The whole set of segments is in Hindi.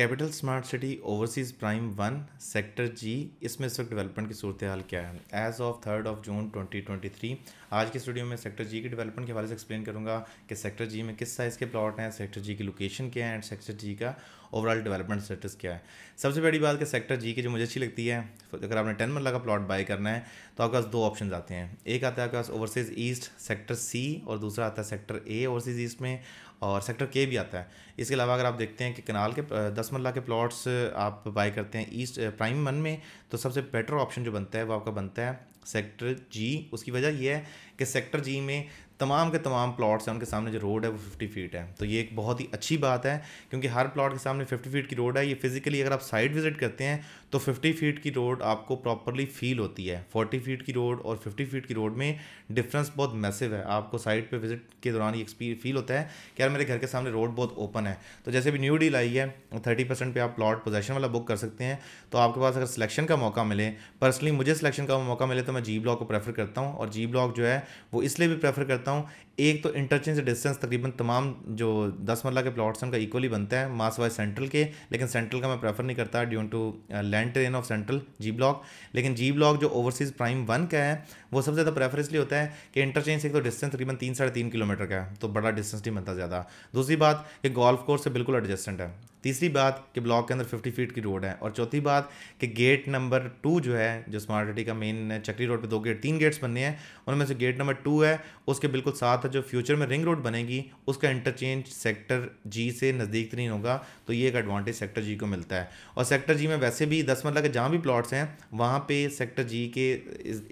Capital Smart City Overseas Prime one, sector G, इसमें इस वक्त डेवलपमेंट की सूरत हाल क्या है? As of third of June 2023 आज के स्टूडियो में सेक्टर जी के डेवलपमेंट के हवाले से एक्सप्लेन करूँगा कि सेक्टर जी में किस साइज़ के प्लॉट हैं, सेक्टर जी की लोकेशन क्या है एंड सेक्टर जी का ओवरऑल डेवलपमेंट स्टेटस क्या है? सबसे बड़ी बात कि सेक्टर जी की जो मुझे अच्छी लगती है, अगर आपने टेन मरला का प्लॉट बाय करना है तो आपके पास दो ऑप्शन आते हैं। एक आता है आपके पास ओवरसीज़ ईस्ट सेक्टर सी और दूसरा आता है सेक्टर ए ओवरसीज़ ईस्ट में, और सेक्टर के भी आता है। इसके अलावा अगर आप देखते हैं कि कनाल के दस मरला के प्लॉट्स आप बाई करते हैं ईस्ट प्राइम वन में तो सबसे बेटर ऑप्शन जो बनता है, वो आपका बनता है सेक्टर जी उसकी वजह यह है कि सेक्टर जी में तमाम के तमाम प्लॉट्स हैं, उनके सामने जो रोड है, वो फिफ्टी फीट है। तो ये एक बहुत ही अच्छी बात है, क्योंकि हर प्लॉट के सामने फिफ्टी फीट की रोड है। ये फिजिकली अगर आप साइड विज़िट करते हैं तो फिफ्टी फीट की रोड आपको प्रॉपरली फील होती है। फोर्टी फीट की रोड और फिफ्टी फीट की रोड में डिफरेंस बहुत मैसिव है। आपको साइड पर विज़िट के दौरान ये फील होता है कि यार मेरे घर के सामने रोड बहुत ओपन है। तो जैसे भी न्यू डील आई है थर्टी परसेंट पर आप प्लॉट पोजेशन वाला बुक कर सकते हैं। तो आपके पास अगर सिलेक्शन का मौका मिले पर्सनली मुझे सिलेक्शन का मौका मिले तो मैं जी ब्लॉक को प्रेफर करता हूँ। और जी ब्लॉक जो है, वो इसलिए भी प्रेफर करता हूँ Então, एक तो इंटरचेंज डिस्टेंस तकरीबन तमाम जो दस मरला के प्लॉट्स हैं, उनका इक्वली बनता है मास वाइज सेंट्रल के, लेकिन सेंट्रल का मैं प्रेफर नहीं करता due to land train of central G block लेकिन जी ब्लॉक जो ओवरसीज़ प्राइम वन का है, वो सबसे ज़्यादा प्रेफर इसलिए होता है कि इंटरचेंज एक तो डिस्टेंस तकरीबन तीन, साढ़े तीन किलोमीटर का है तो बड़ा डिस्टेंस नहीं बनता ज़्यादा। दूसरी बात कि गोल्फ कोर्स से बिल्कुल एडजस्टेंट है। तीसरी बात कि ब्लॉक के अंदर 50 फीट की रोड है। और चौथी बात कि गेट नंबर टू जो है, जो स्मार्ट सिटी का मेन चक्री रोड पे दो गेट तीन गेट्स बनने हैं, उनमें से गेट नंबर टू है, उसके बिल्कुल साथ जो फ्यूचर में रिंग रोड बनेगी, उसका इंटरचेंज सेक्टर जी से नज़दीक नहीं होगा तो ये एक एडवांटेज सेक्टर जी को मिलता है। और सेक्टर जी में वैसे भी दस मतलब के जहाँ भी प्लॉट्स हैं, वहाँ पर सेक्टर जी के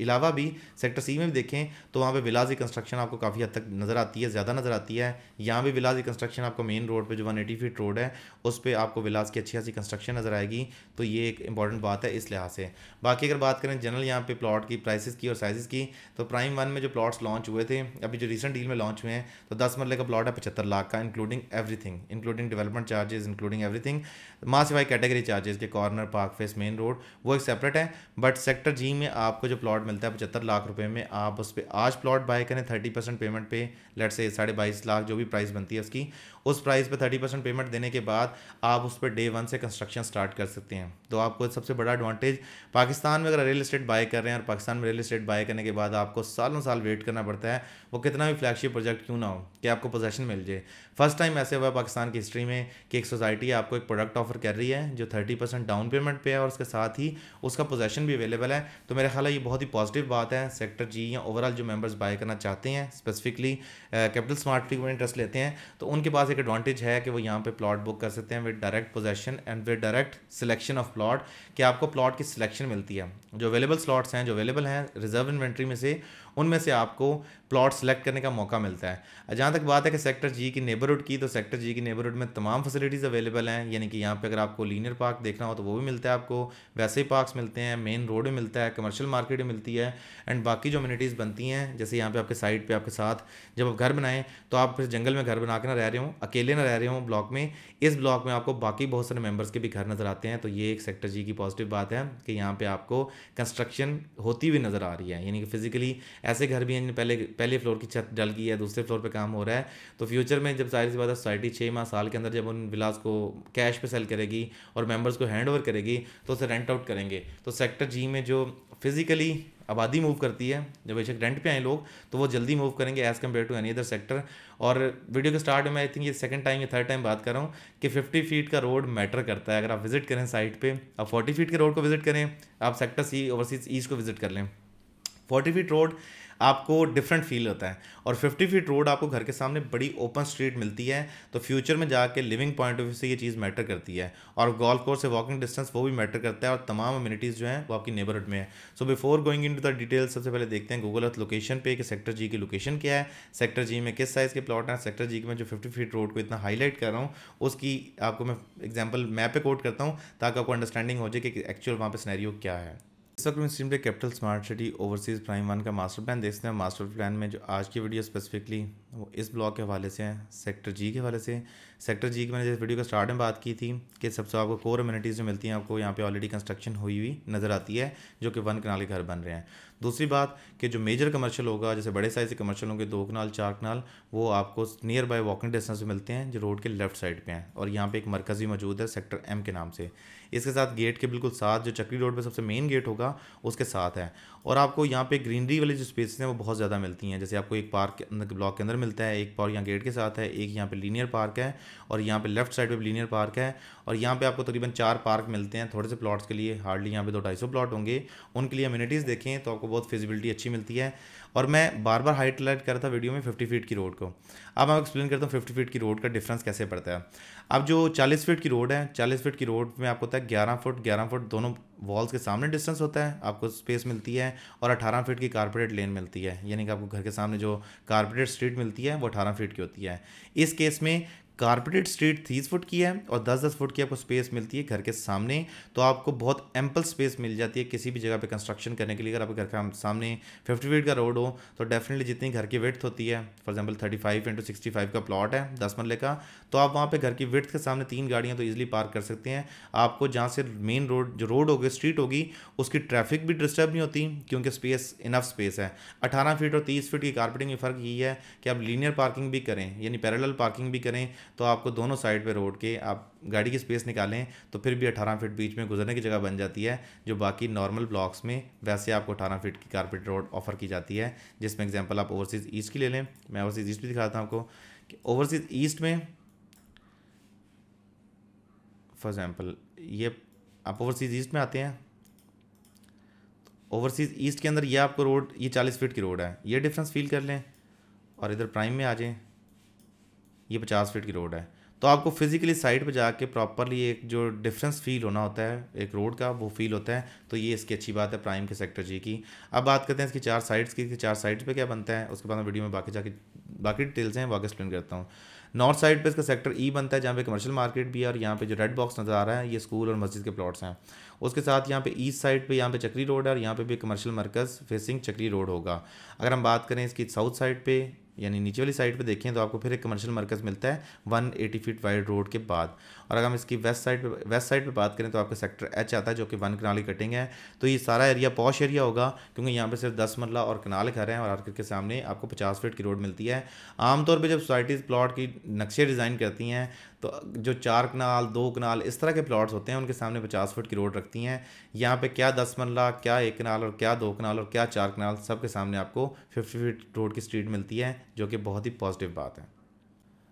अलावा भी सेक्टर सी में भी देखें तो वहाँ पर विलाजी कंस्ट्रक्शन आपको काफ़ी हद तक नज़र आती है, ज़्यादा नज़र आती है। यहाँ भी विलाजी कंस्ट्रक्शन आपको मेन रोड पर जो वन फीट रोड है, उस उस पर आपको विलास की अच्छी खासी कंस्ट्रक्शन नज़र आएगी तो ये एक इंपॉर्टेंट बात है इस लिहाज से। बाकी अगर बात करें जनरल यहाँ पे प्लॉट की प्राइसेस की और साइज़ की तो प्राइम वन में जो प्लॉट्स लॉन्च हुए थे, अभी जो रिसेंट डील में लॉन्च हुए हैं तो दस मरले का प्लॉट है पचहत्तर लाख का including everything including development charges including everything मास वाई कैटेगरी चार्जेस के corner park face main road वो एक सेपरेट है बट सेक्टर जी में आपको जो प्लॉट मिलता है पचहत्तर लाख रुपये में, आप उस पर आज प्लॉट बाय करें थर्टी पेमेंट पे लेट से साढ़े बाईस लाख जो भी प्राइस बनती है उसकी, उस प्राइस पे थर्टी पेमेंट देने के बाद आप उस पर डे वन से कंस्ट्रक्शन स्टार्ट कर सकते हैं। तो आपको सबसे बड़ा एडवांटेज पाकिस्तान में अगर रियल इस्टेट बाय कर रहे हैं और पाकिस्तान में रियल इस्टेट बाय करने के बाद आपको सालों साल वेट करना पड़ता है, वो कितना भी फ्लैगशिप प्रोजेक्ट क्यों ना हो? कि आपको पोजेशन मिल जाए। फ़र्स्ट टाइम ऐसे हुआ पाकिस्तान की हिस्ट्री में कि एक सोसाइटी आपको एक प्रोडक्ट ऑफ़र कर रही है, जो थर्टी परसेंट डाउन पेमेंट पे है और उसके साथ ही उसका पोजेशन भी अवेलेबल है। तो मेरे ख्याल ये बहुत ही पॉजिटिव बात है। सेक्टर जी या ओवरऑल जो मेंबर्स बाय करना चाहते हैं स्पेसिफिकली कैपिटल स्मार्ट में इंटरेस्ट लेते हैं तो उनके पास एक एडवांटेज है कि वो यहाँ पर प्लॉट बुक कर सकते हैं with direct possession and with direct selection of plot कि आपको प्लॉट की सिलेक्शन मिलती है। जो अवेलेबल स्लॉट्स हैं, जो अवेलेबल हैं रिज़र्व इन्वेंट्री में से, उनमें से आपको प्लॉट सेलेक्ट करने का मौका मिलता है। जहाँ तक बात है कि सेक्टर जी की नेबरहुड की तो सेक्टर जी की नेबरहुड में तमाम फैसिलिटीज़ अवेलेबल हैं। यानी कि यहाँ पे अगर आपको लीनियर पार्क देखना हो तो वो भी मिलता है आपको। वैसे ही पार्क्स मिलते हैं मेन रोड में मिलता है कमर्शियल मार्केट में मिलती है। एंड बाकी जो अम्यूनिटीज़ बनती हैं, जैसे यहाँ पर आपके साइड पर आपके साथ जब आप घर बनाएँ तो आप फिर जंगल में घर बना के ना रह रहे हो, अकेले ना रह रहे हो ब्लॉक में। इस ब्लॉक में आपको बाकी बहुत सारे मेंबर्स के भी घर नज़र आते हैं। तो ये एक सेक्टर जी की पॉजिटिव बात है कि यहाँ पर आपको कंस्ट्रक्शन होती हुई नज़र आ रही है। यानी कि फिजिकली ऐसे घर भी हैं पहले पहले फ्लोर की छत डल गई है, दूसरे फ्लोर पे काम हो रहा है। तो फ्यूचर में जब सारी सी बात सोसाइटी छः माह साल के अंदर जब उन विलास को कैश पे सेल करेगी और मेंबर्स को हैंड ओवर करेगी तो उसे रेंट आउट करेंगे। तो सेक्टर जी में जो फिज़िकली आबादी मूव करती है, जब बेशक रेंट पे आए लोग तो वो जल्दी मूव करेंगे as compare to any other sector और वीडियो के स्टार्ट में आई थिंक ये सेकंड टाइम या थर्ड टाइम बात कर रहा हूँ कि 50 फीट का रोड मैटर करता है। अगर आप विज़िट करें साइट पे, आप 40 फीट के रोड को विज़िट करें, आप सेक्टर सी ओवरसीज ईस्ट को विज़िट कर लें। 40 फीट रोड आपको डिफरेंट फील होता है। और 50 फीट रोड आपको घर के सामने बड़ी ओपन स्ट्रीट मिलती है तो फ्यूचर में जाके लिविंग पॉइंट ऑफ़ व्यू से ये चीज़ मैटर करती है। और गोल्फ कोर्स से वॉकिंग डिस्टेंस वो भी मैटर करता है और तमाम अम्यूनिटीज़ जो हैं वो आपकी नेबरहुड में है। So before going into the details सबसे पहले देखते हैं गूगल अर्थ लोकेशन पे कि सेक्टर जी की लोकेशन क्या है। सेक्टर जी में किस साइज़ के प्लॉट हैं सेक्टर जी में जो फिफ्टी फीट रोड को इतना हाईलाइट कर रहा हूँ, उसकी आपको मैं एग्ज़ाम्पल मैप कोट करता हूँ, ताकि आपको अंडरस्टैंडिंग हो जाए कि एक्चुअल वहाँ पर स्नैरियो क्या है। इस वक्त मैं स्ट्रीम पे Capital Smart City Overseas Prime one का मास्टर प्लान देखते हैं। मास्टर प्लान में जो आज की वीडियो स्पेसिफिकली वो इस ब्लॉक के हवाले से है सेक्टर जी के हवाले से। सेक्टर जी की मैंने जिस वीडियो का स्टार्ट में बात की थी कि सबसे आपको कोर अम्यूनिटीज़ जो मिलती हैं, आपको यहाँ पे ऑलरेडी कंस्ट्रक्शन हुई हुई नज़र आती है, जो कि वन कनाल के घर बन रहे हैं। दूसरी बात कि जो मेजर कमर्शियल होगा, जैसे बड़े साइज़ के कमर्शियल होंगे दो कनाल चार कनाल वो आपको नियर बाय वॉकिंग डिस्टेंस में मिलते हैं, जो रोड के लेफ़्ट साइड पे हैं। और यहाँ पे एक मरकज़ी मौजूद है सेक्टर एम के नाम से। इसके साथ गेट के बिल्कुल साथ, जो चक्री रोड पर सबसे मेन गेट होगा, उसके साथ है। और आपको यहाँ पे ग्रीनरी वाली जो स्पेसेस हैं, वो बहुत ज़्यादा मिलती हैं। जैसे आपको एक पार्क ब्लॉक के अंदर मिलता है, एक पार्क यहाँ गेट के साथ है, एक यहाँ पर लीनियर पार्क है, और यहाँ पर लेफ़्ट साइड पे लीनियर पार्क है। और यहाँ पर आपको तकरीबन चार पार्क मिलते हैं, थोड़े से प्लाट्स के लिए। हार्डली यहाँ पे दो ढाई प्लॉट होंगे। उनके लिए अम्यूनिटीज़ देखें तो आपको बहुत फिजिबिलिटी अच्छी मिलती है। और मैं बार बार हाइट लाइट कर रहा था वीडियो में फिफ्टी फीट की रोड को। अब मैं एक्सप्लेन करता हूँ फिफ्टी फीट की रोड का डिफरेंस कैसे पड़ता है। अब जो चालीस फीट की रोड है, चालीस फीट की रोड में आपको होता है ग्यारह फुट ग्यारह फुट दोनों वॉल्स के सामने डिस्टेंस होता है। आपको स्पेस मिलती है और अठारह फीट की कारपोरेट लेन मिलती है। यानी कि आपको घर के सामने जो कारपोरेट स्ट्रीट मिलती है, वो अठारह फीट की होती है। इस केस में कारपेटेड स्ट्रीट तीस फुट की है और दस दस फुट की आपको स्पेस मिलती है घर के सामने तो आपको बहुत एम्पल स्पेस मिल जाती है किसी भी जगह पे कंस्ट्रक्शन करने के लिए। अगर आपके घर का सामने फिफ्टी फीट का रोड हो तो डेफिनेटली जितनी घर की विथ होती है for example thirty five into sixty five का प्लॉट है, दस मरले का तो आप वहाँ पर घर की विथ के सामने तीन गाड़ियाँ तो ईजिली पार्क कर सकते हैं। आपको जहाँ से मेन रोड जो रोड होगी स्ट्रीट होगी, उसकी ट्रैफ़िक भी डिस्टर्ब नहीं होती, क्योंकि स्पेस इनफ स्पेस है। अठारह फीट और तीस फीट की कारपेटिंग में फ़र्क यही है कि आप लीनियर पार्किंग भी करें, यानी पैरेलल पार्किंग भी करें तो आपको दोनों साइड पे रोड के आप गाड़ी की स्पेस निकालें तो फिर भी अठारह फीट बीच में गुजरने की जगह बन जाती है, जो बाकी नॉर्मल ब्लॉक्स में वैसे आपको अठारह फीट की कारपेट रोड ऑफ़र की जाती है। जिसमें एग्ज़ाम्पल आप ओवरसीज़ ईस्ट की ले लें, मैं ओवरसीज़ ईस्ट भी दिखाता हूँ आपको कि ओवरसीज़ ईस्ट में फॉर एग्ज़ाम्पल ये आप ओवरसीज़ ईस्ट में आते हैं ओवरसीज़ ईस्ट के अंदर ये आपको रोड, ये चालीस फीट की रोड है, ये डिफरेंस फील कर लें और इधर प्राइम में आ जाएँ। ये पचास फीट की रोड है। तो आपको फिजिकली साइड पर जाके प्रॉपरली एक जो डिफरेंस फील होना होता है, एक रोड का वो फील होता है तो ये इसकी अच्छी बात है प्राइम के सेक्टर जी की। अब बात करते हैं इसकी चार साइड्स की चार साइड्स पे क्या बनता है, उसके बाद मैं वीडियो में बाकी जाके, बाकी डिटेल्स हैं, वाकई एक्सप्लेन करता हूँ। नॉर्थ साइड पे इसका सेक्टर ई e बनता है, जहाँ पे कमर्शियल मार्केट भी है और यहाँ पे जो रेड बॉक्स नज़र आ रहा है, ये स्कूल और मस्जिद के प्लॉट्स हैं। उसके साथ यहाँ पे ईस्ट साइड पे यहाँ पे चक्री रोड है और यहाँ पे भी कमर्शियल मरकज़ फेसिंग चक्री रोड होगा। अगर हम बात करें इसकी साउथ साइड पे, यानी नीचे वाली साइड पे देखें तो आपको फिर एक कमर्शियल मरकज़ मिलता है 180 फीट वाइड रोड के बाद। और अगर हम इसकी वेस्ट साइड पे वेस्ट साइड पे बात करें तो आपका सेक्टर एच आता है जो कि वन कनाल कटिंग है। तो ये सारा एरिया पॉश एरिया होगा क्योंकि यहाँ पे सिर्फ़ दस मरला और कनाल घर हैं और आर्किट के सामने आपको पचास फीट की रोड मिलती है। आमतौर पर जब सोसाइटीज़ प्लाट की नक्शे डिज़ाइन करती हैं तो जो चार कनाल, दो कनाल, इस तरह के प्लॉट्स होते हैं, उनके सामने पचास फुट की रोड रखती हैं। यहाँ पे क्या दस मरला, क्या एक कनाल और क्या दो कनाल और क्या चार कनाल सबके सामने आपको फिफ्टी फीट रोड की स्ट्रीट मिलती है, जो कि बहुत ही पॉजिटिव बात है।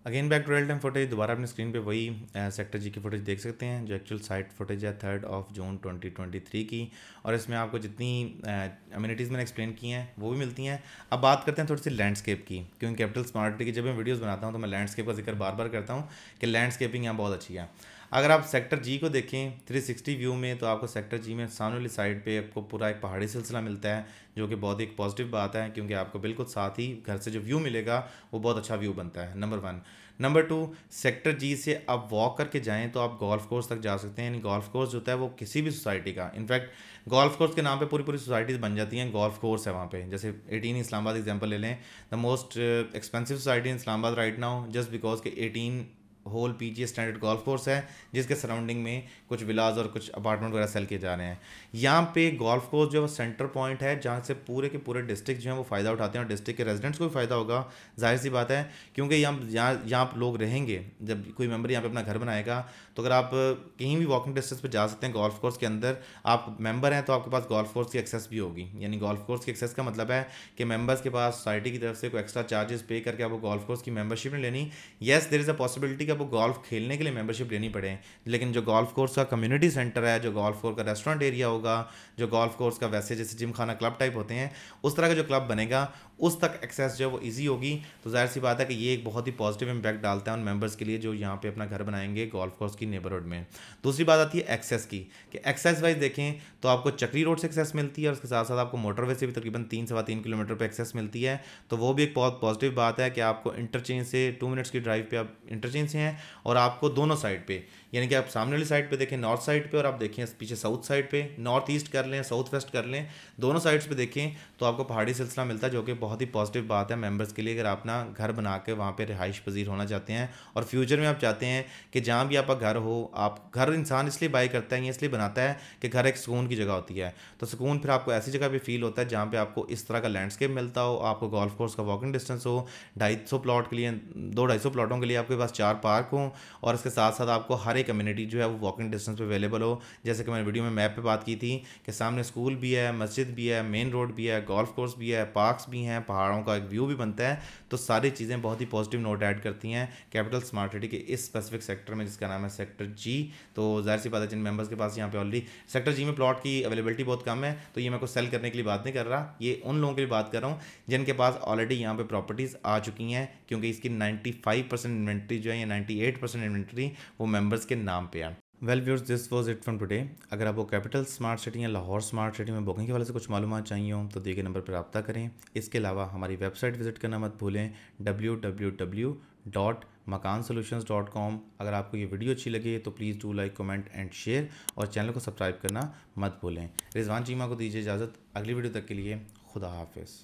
Again back to real time footage दोबारा अपने स्क्रीन पे वही सेक्टर जी की फुटेज देख सकते हैं, जो एक्चुअल साइट फुटेज है थर्ड ऑफ़ जून 2023 की। और इसमें आपको जितनी अम्यूनिटीज़ मैंने एक्सप्लेन की हैं, वो भी मिलती हैं। अब बात करते हैं थोड़ी सी लैंडस्केप की, क्योंकि कैपिटल स्मार्ट की जब मैं वीडियोज़ बनाता हूँ तो मैं लैंडस्केप का ज़िक्र बार बार करता हूँ कि लैंडस्केपिंग यहाँ बहुत अच्छी है। अगर आप सेक्टर जी को देखें 360 व्यू में तो आपको सेक्टर जी में सामने वाली साइड पे आपको पूरा एक पहाड़ी सिलसिला मिलता है, जो कि बहुत ही पॉजिटिव बात है, क्योंकि आपको बिल्कुल साथ ही घर से जो व्यू मिलेगा, वो बहुत अच्छा व्यू बनता है number one number two sector G से आप वॉक करके जाएँ तो आप गोल्फ कोर्स तक जा सकते हैं, यानी गोल्फ कोर्स जो है वो किसी भी सोसाइटी का. इनफैक्ट गोल्फ कोर्स के नाम पे पूरी पूरी सोसाइटीज़ बन जाती हैं गोल्फ कोर्स है वहाँ पे. जैसे एटीन इस्लामाबाद एग्जांपल ले लें the most expensive society in Islamabad right now just because के eighteen hole PG standard golf course है, जिसके सराउंडिंग में कुछ विलाज और कुछ अपार्टमेंट वगैरह सेल किए जा रहे हैं। यहाँ पे गोल्फ कोर्स जो है वो सेंटर पॉइंट है, जहाँ से पूरे के पूरे डिस्ट्रिक्ट जो है वो फ़ायदा उठाते हैं और डिस्ट्रिक्ट के रेजिडेंट्स को भी फ़ायदा होगा। ज़ाहिर सी बात है, क्योंकि यहाँ यहाँ यहाँ लोग रहेंगे, जब कोई मेंबर यहाँ पे अपना घर बनाएगा तो अगर आप कहीं भी वॉकिंग डिस्टेंस पर जा सकते हैं गोल्फ कोर्स के अंदर, आप मेंबर हैं तो आपके पास गोल्फ कोर्स की एक्सेस भी होगी। यानी गोल्फ कोर्स की एक्सेस का मतलब है कि मेंबर्स के पास सोसाइटी की तरफ़ से कोई एक्स्ट्रा चार्जेस पे करके आपको गोल्फ कोर्स की मेंबरशिप नहीं लेनी। Yes there is a possibility कि आपको गोल्फ खेलने के लिए मेंबरशिप लेनी पड़े, लेकिन जो गोल्फ कोर्स का कम्युनिटी सेंटर है, जो गोल्फ कोर्स का रेस्टोरेंट एरिया होगा, जो गोल्फ कोर्स का वैसे जैसे जिम खाना क्लब टाइप होते हैं, उस तरह का जो क्लब बनेगा उस तक एक्सेस जो है वो ईजी होगी। तो ज़ाहिर सी बात है कि ये एक बहुत ही पॉजिटिव इम्पैक्ट डालता है उन मेंबर्स के लिए जो यहाँ पे अपना घर बनाएँगे गोल्फ कोर्स की नेबरहुड में। दूसरी बात आती है एक्सेस की, कि एक्सेस वाइज देखें तो आपको चक्री रोड से एक्सेस मिलती है और उसके साथ साथ आपको मोटरवे से भी तकरीबन तीन सवा तीन किलोमीटर पर एक्सेस मिलती है। तो वो भी एक बहुत पॉजिटिव बात है कि आपको इंटरचेंज से टू मिनट्स की ड्राइव पर आप इंटरचेंज से हैं और आपको दोनों साइड पर यानी कि आप सामने वाली साइड पे देखें नॉर्थ साइड पे और आप देखें, पीछे साउथ साइड पे नॉर्थ ईस्ट कर लें साउथ वेस्ट कर लें, दोनों साइड्स पे देखें तो आपको पहाड़ी सिलसिला मिलता है, जो कि बहुत ही पॉजिटिव बात है मेंबर्स के लिए, अगर आप ना घर बना के वहाँ पर रिहाइश पजीर होना चाहते हैं और फ्यूचर में आप चाहते हैं कि जहाँ भी आपका घर हो, आप, घर इंसान इसलिए बाई करता है इसलिए बनाता है कि घर एक सुकून की जगह होती है। तो सुकून फिर आपको ऐसी जगह भी फील होता है जहाँ पर आपको इस तरह का लैंडस्केप मिलता हो, आपको गोल्फ कोर्स का वॉकिंग डिस्टेंस हो, ढाई प्लॉट के लिए, दो ढाई प्लॉटों के लिए आपके पास चार पार्क हों और इसके साथ साथ आपको हर एक कम्युनिटी जो है वो वॉकिंग डिस्टेंस पे अवेलेबल हो। जैसे कि मैंने वीडियो में मैप पे बात की थी कि सामने स्कूल भी है, मस्जिद भी है मेन रोड भी है गोल्फ कोर्स भी है पार्क्स भी हैं, पहाड़ों का एक व्यू भी बनता है। तो सारी चीज़ें बहुत ही पॉजिटिव नोट ऐड करती हैं कैपिटल स्मार्ट सिटी के इस स्पेसिफिक सेक्टर में जिसका नाम है सेक्टर जी तो ज़ाहिर सी बात है, जिन मेंबर्स के पास यहाँ पे ऑलरेडी सेक्टर जी में प्लॉट की अवेलेबिलिटी बहुत कम है तो ये मैं को सेल करने के लिए बात नहीं कर रहा। ये उन लोगों के लिए बात कर रहा हूँ जिनके पास ऑलरेडी यहाँ पे प्रॉपर्टीज़ आ चुकी हैं, क्योंकि इसकी 95 परसेंट इन्वेंट्री जो है, या 98 परसेंट इन्वेंट्री वो मेंबर्स के नाम पे है well viewers this was it from today अगर आपको कैपिटल स्मार्ट सिटी या लाहौर स्मार्ट सिटी में बुकिंग के वाले से कुछ मालूम चाहिए हो तो दिए गए नंबर पर रबा करें। इसके अलावा हमारी वेबसाइट विज़िट करना मत भूलें। W W W dot Makaan solution dot com अगर आपको ये वीडियो अच्छी लगे तो please do like comment and share और चैनल को सब्सक्राइब करना मत भूलें। रिजवान चीमा को दीजिए इजाज़त। अगली वीडियो तक के लिए खुदा हाफिज़।